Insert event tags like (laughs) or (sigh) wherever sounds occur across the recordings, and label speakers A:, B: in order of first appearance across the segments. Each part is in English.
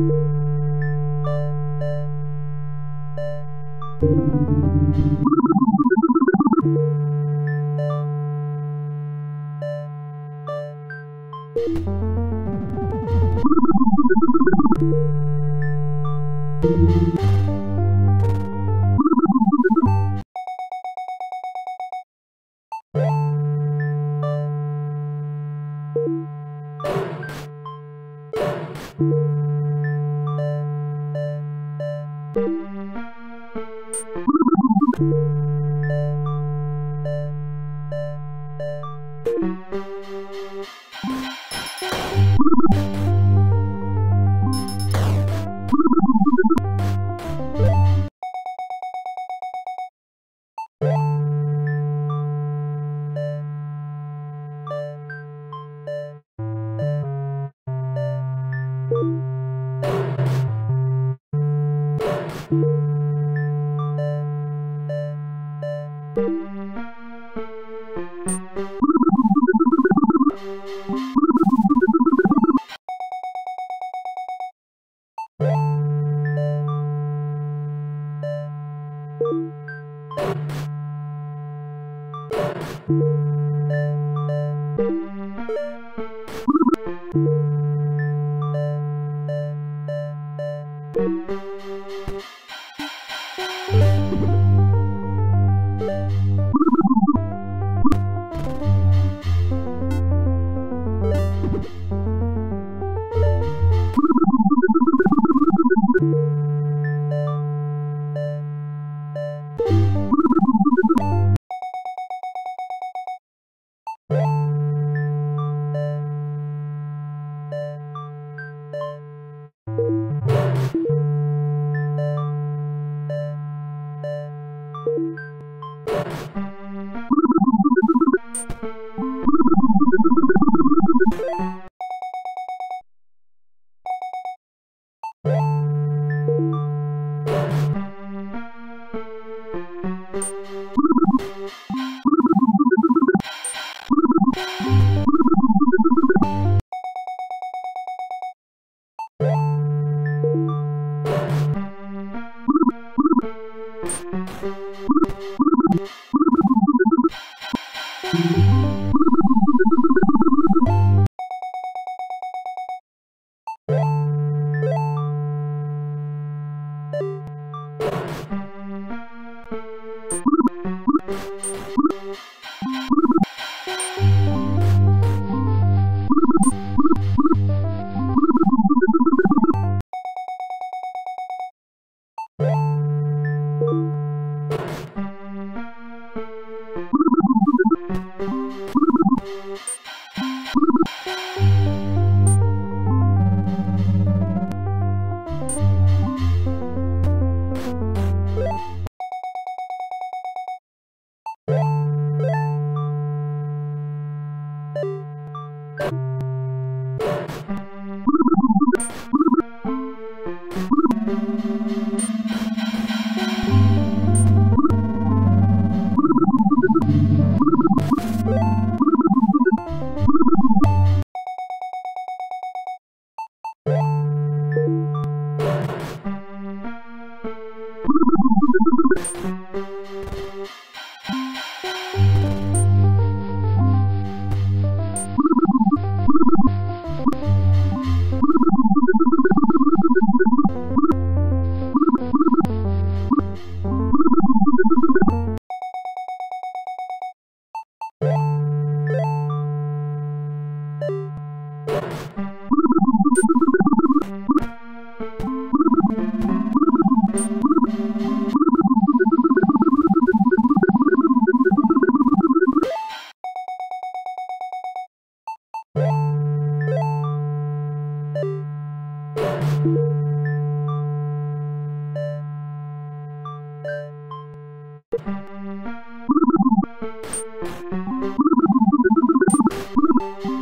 A: Thank you. Thank you. Thank you. Thank you.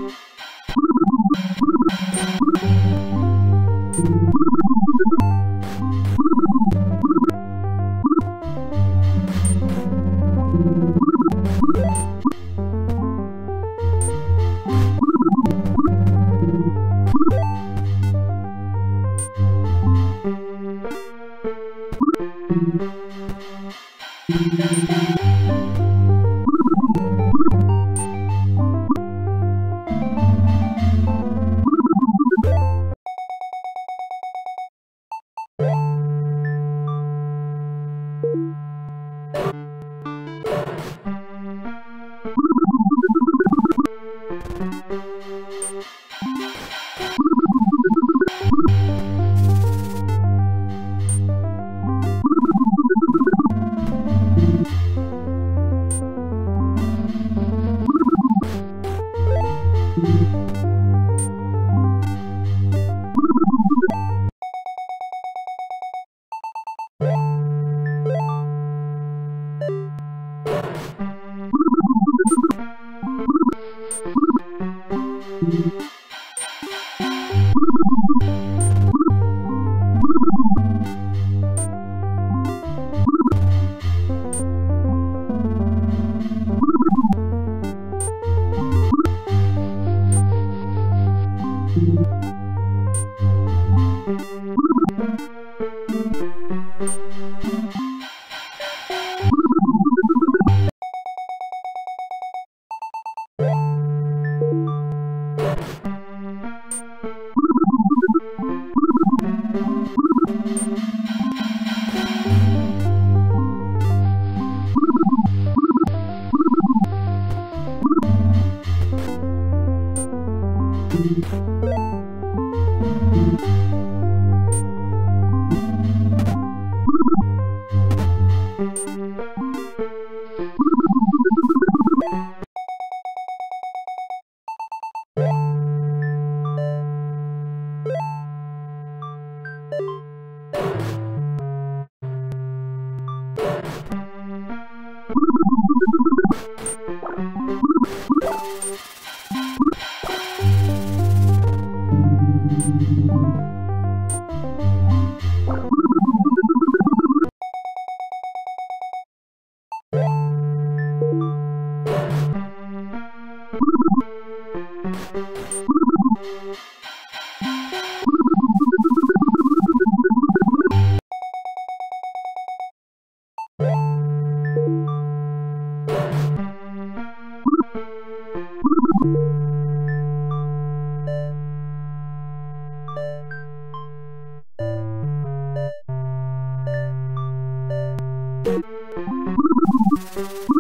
B: Thank you.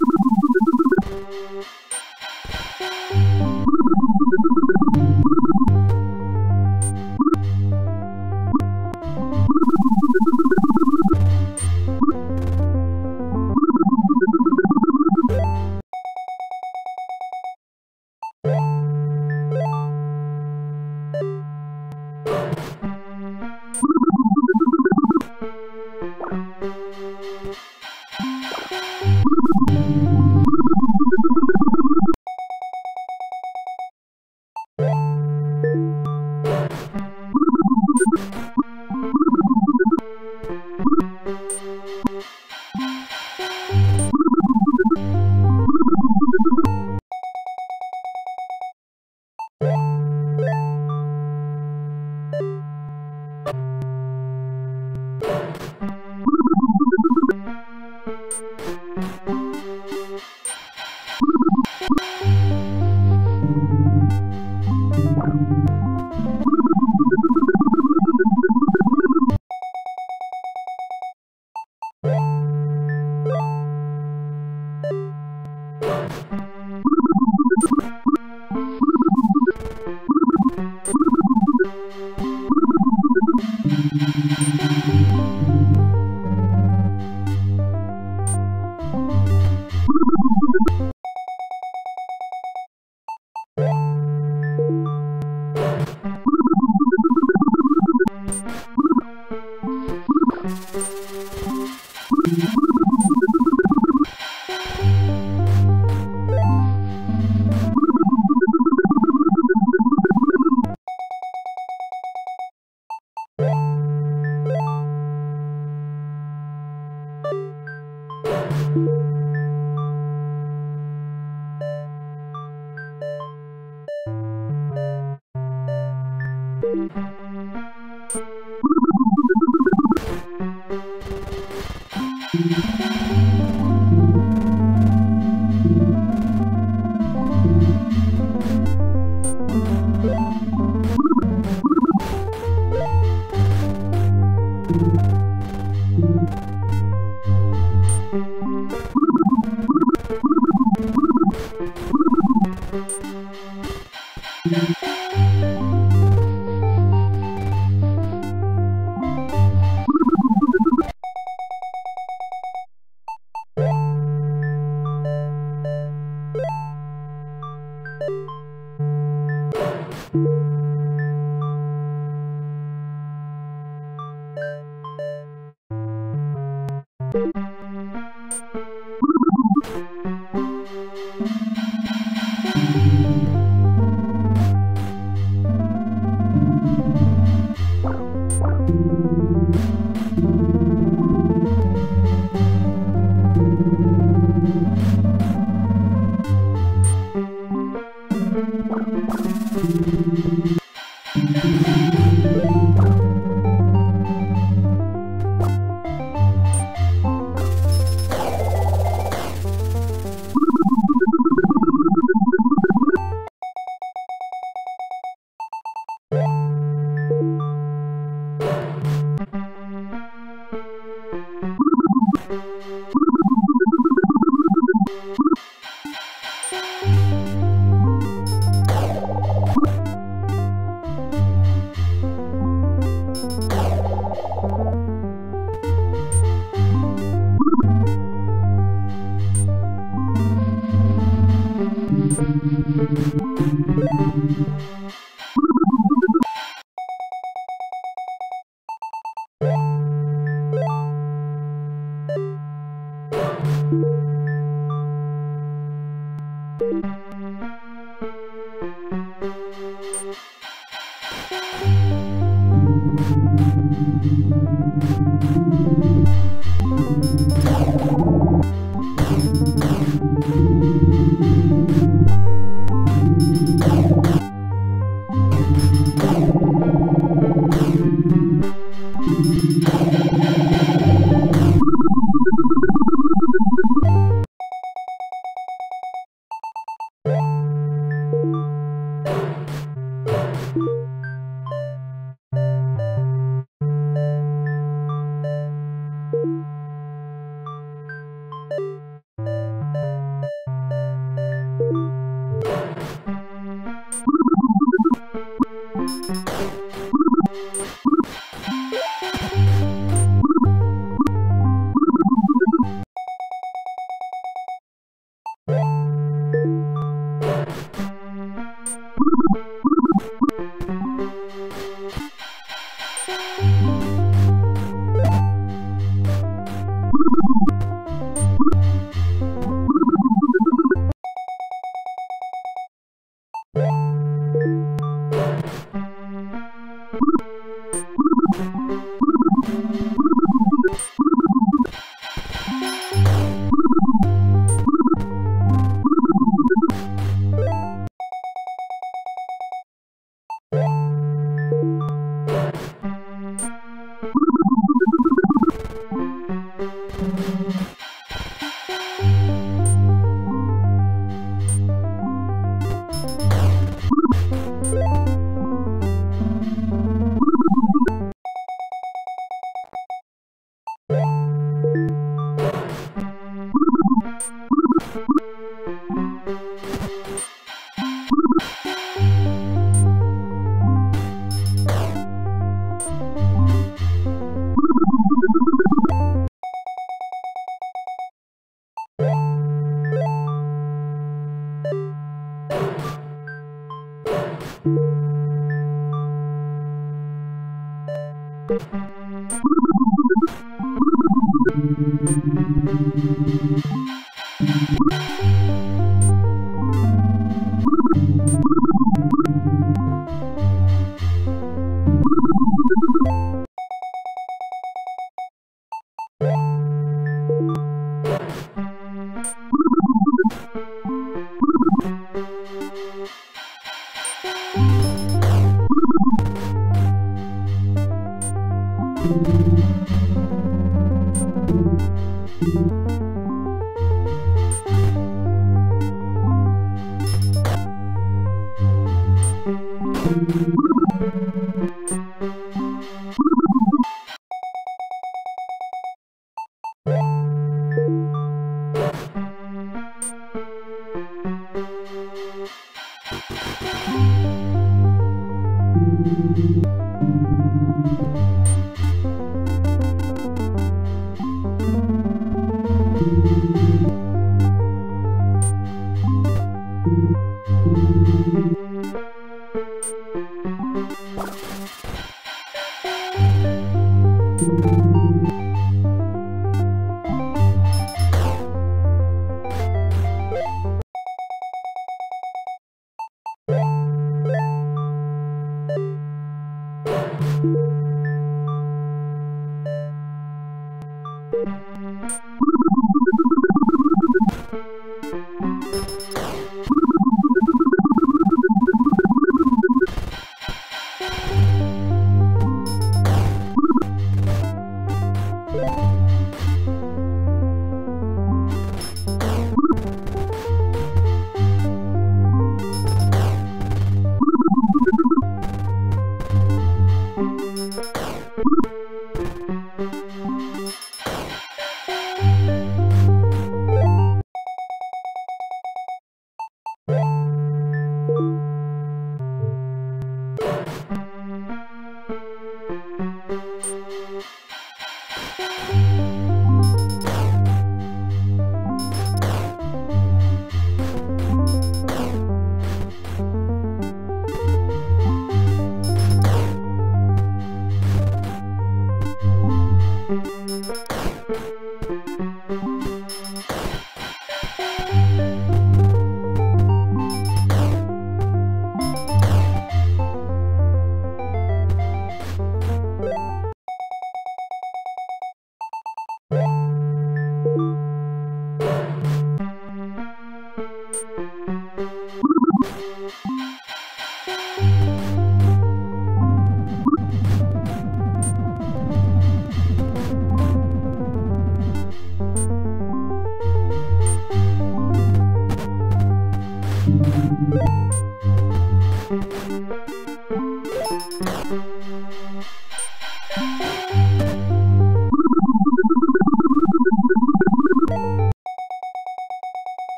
B: you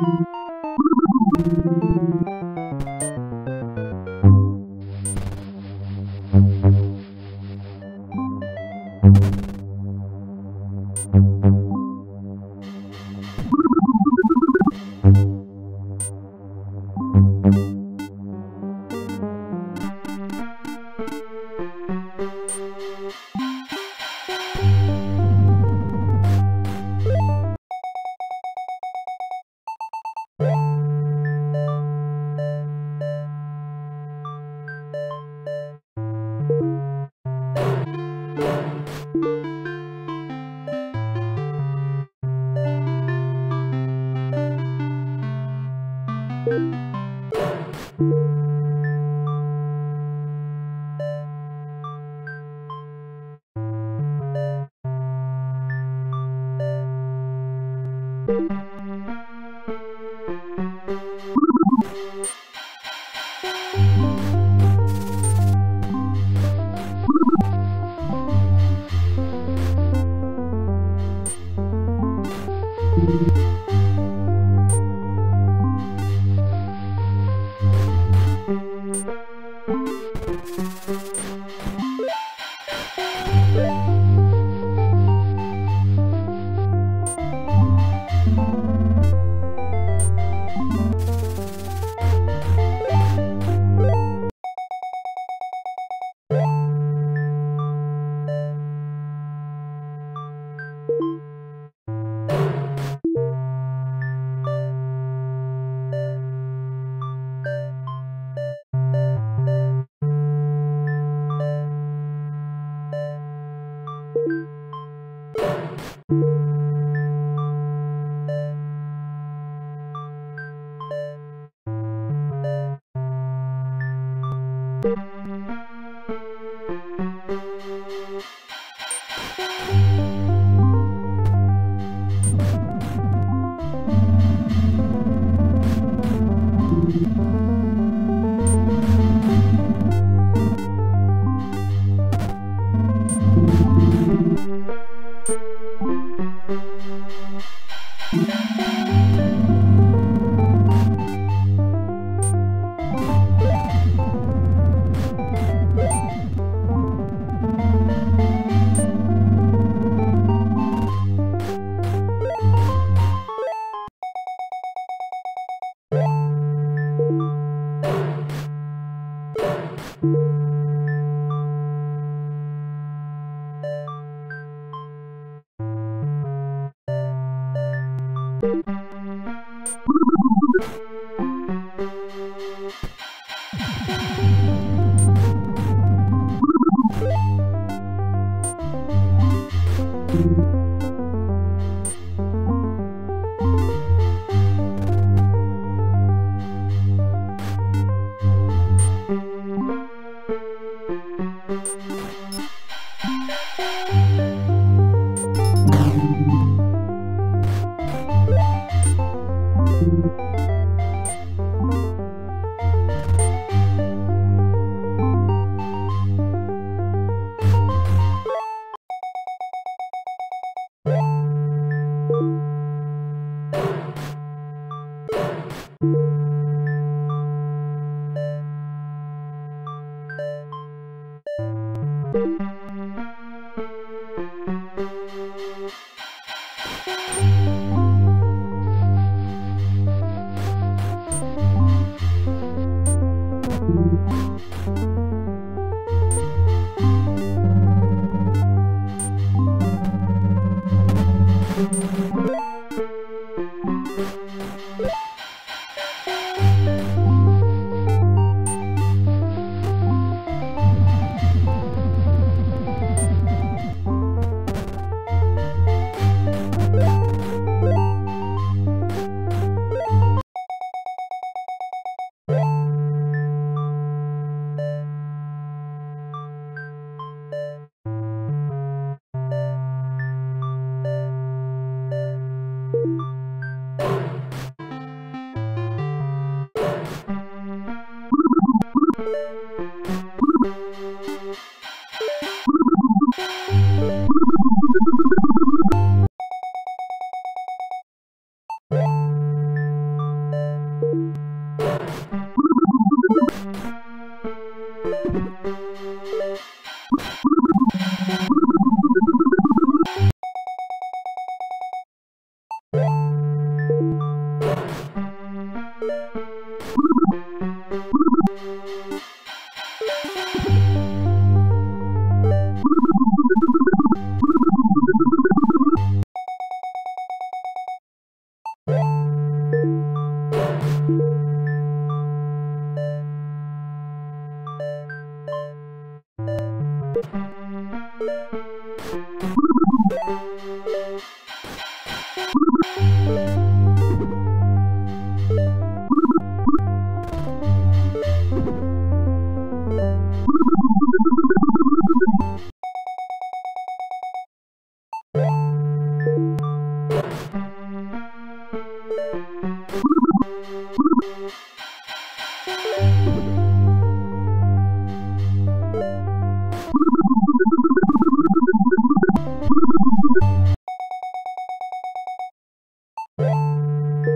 A: Thank you.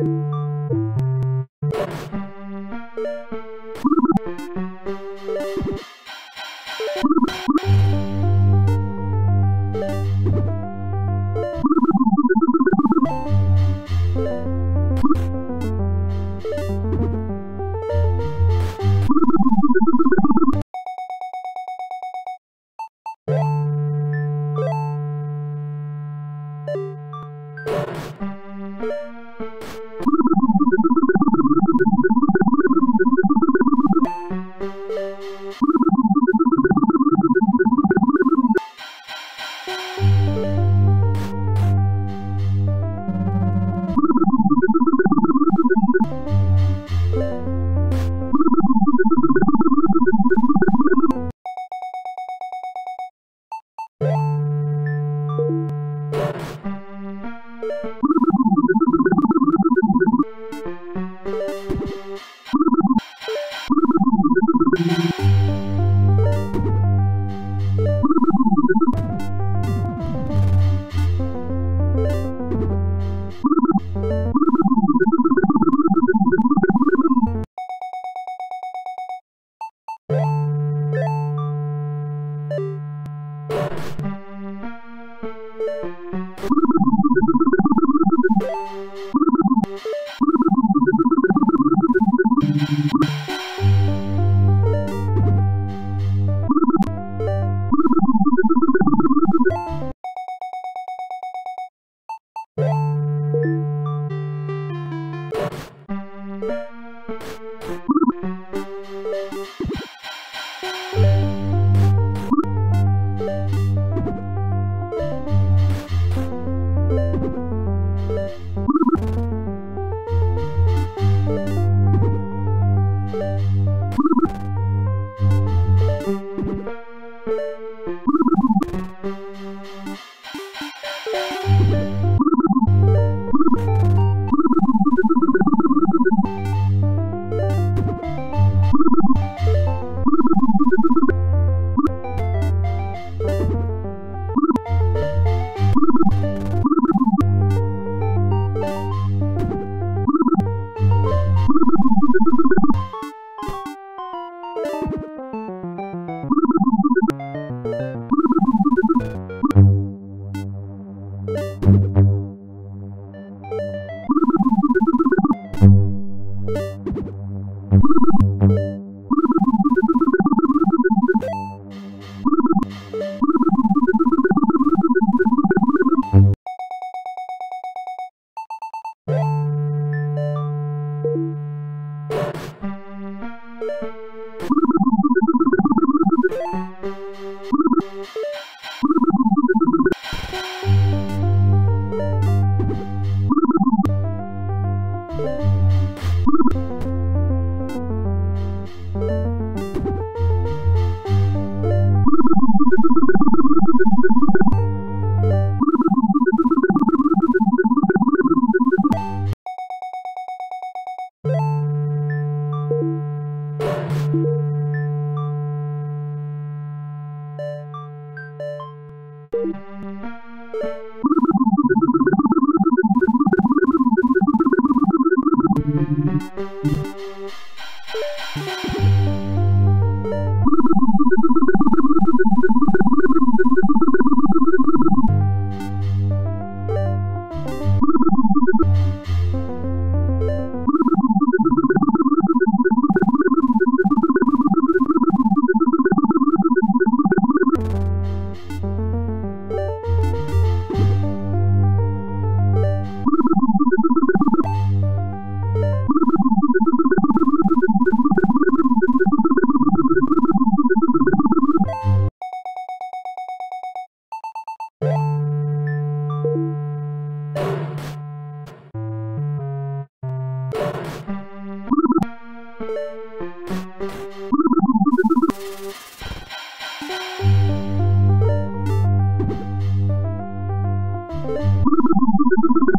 A: Thank you. thank you thank you Thank you.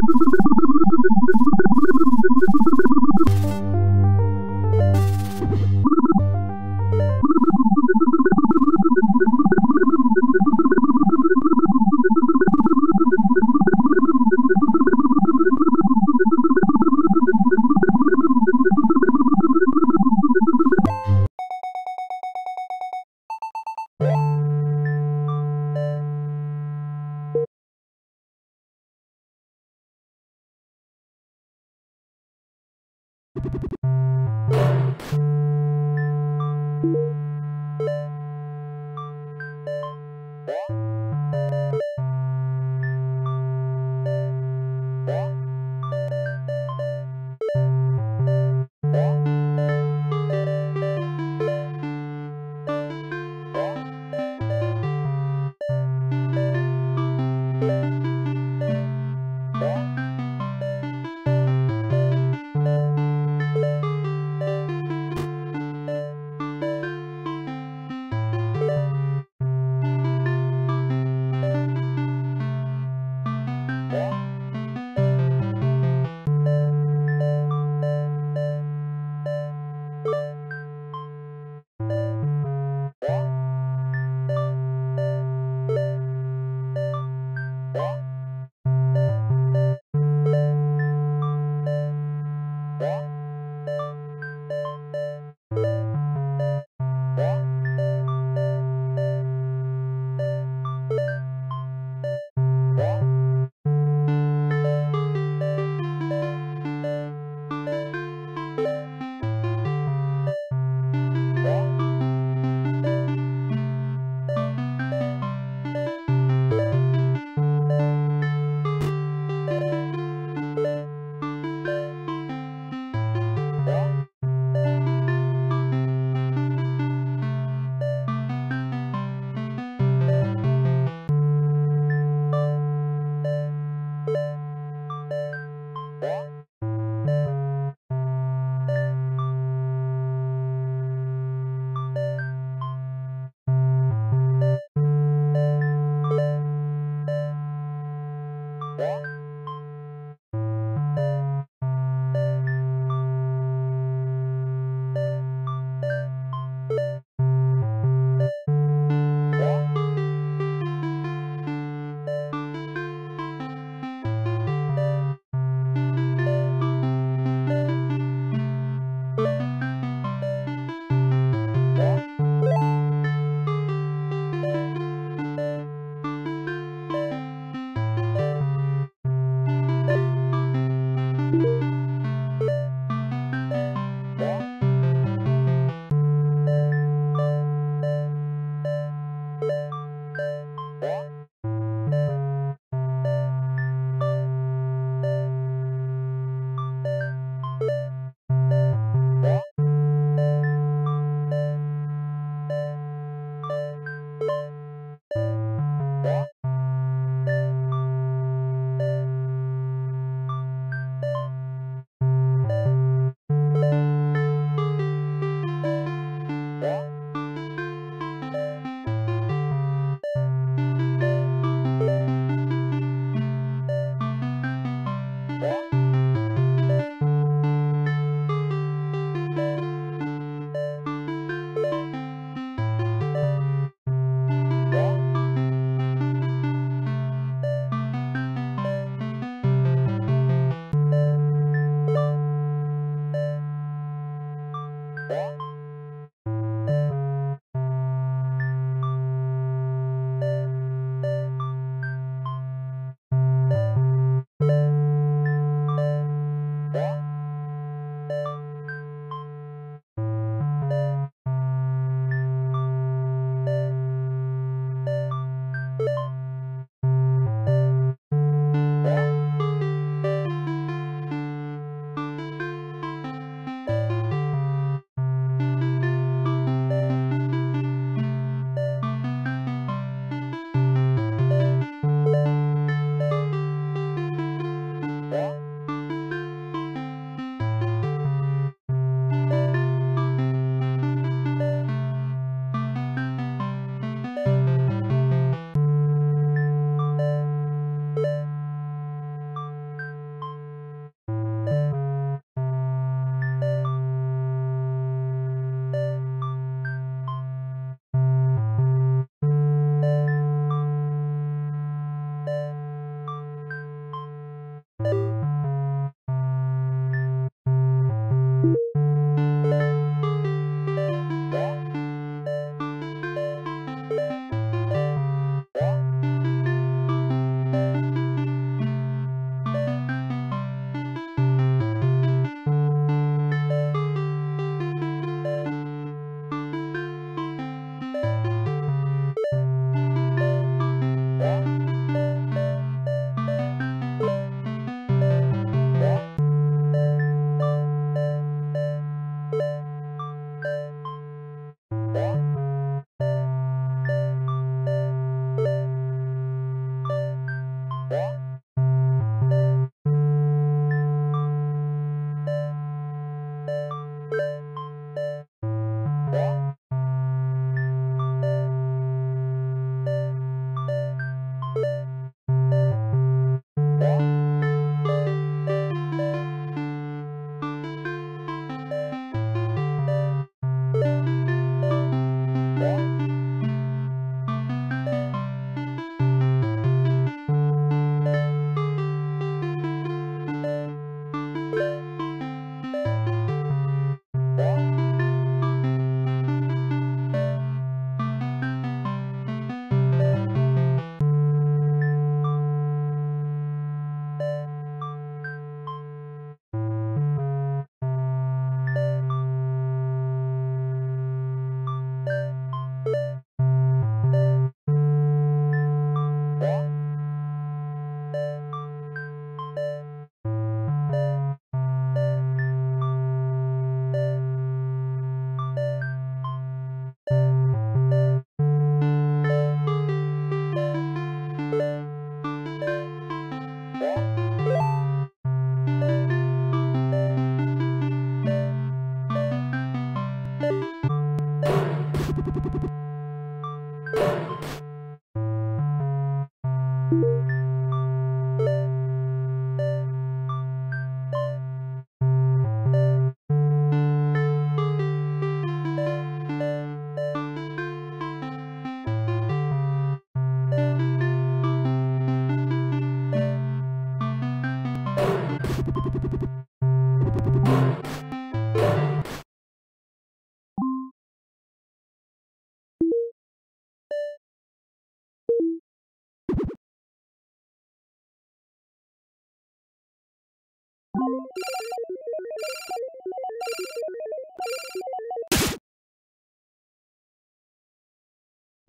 A: you (laughs)
B: Yeah.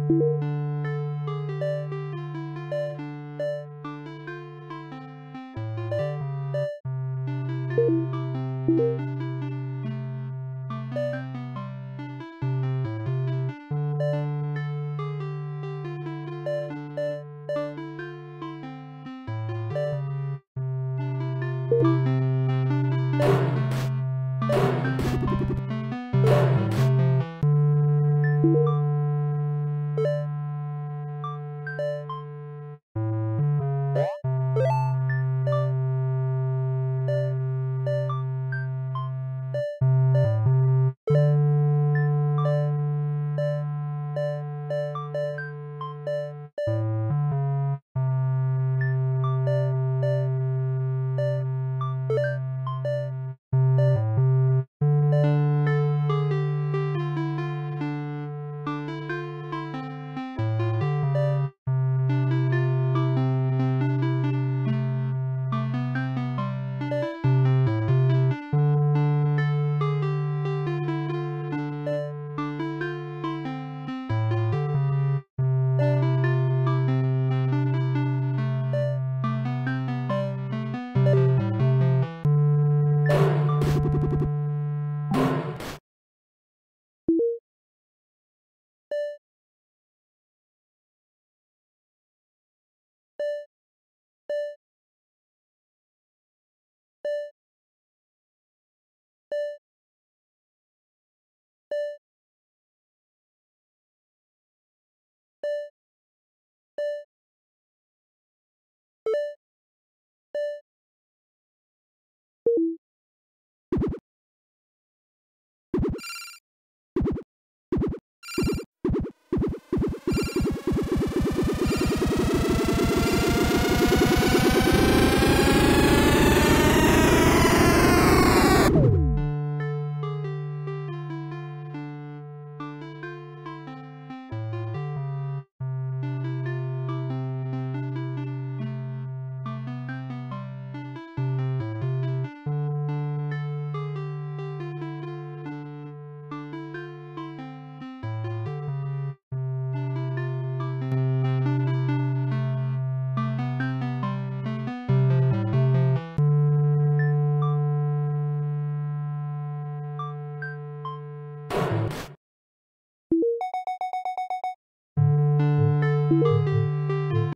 B: you